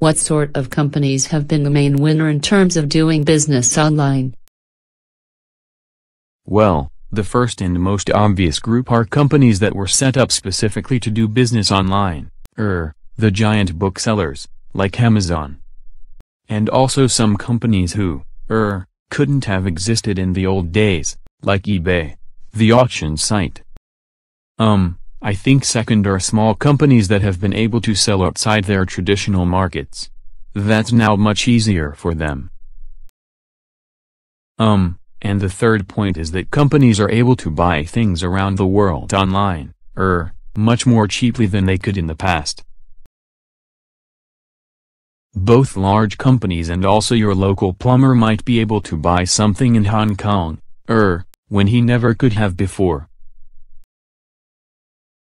What sort of companies have been the main winner in terms of doing business online? Well, the first and most obvious group are companies that were set up specifically to do business online, er, the giant booksellers, like Amazon. And also some companies who, er, couldn't have existed in the old days, like eBay, the auction site. Um, I think second are small companies that have been able to sell outside their traditional markets. That's now much easier for them. Um, and the third point is that companies are able to buy things around the world online, er, much more cheaply than they could in the past. Both large companies and also your local plumber might be able to buy something in Hong Kong, er, when he never could have before.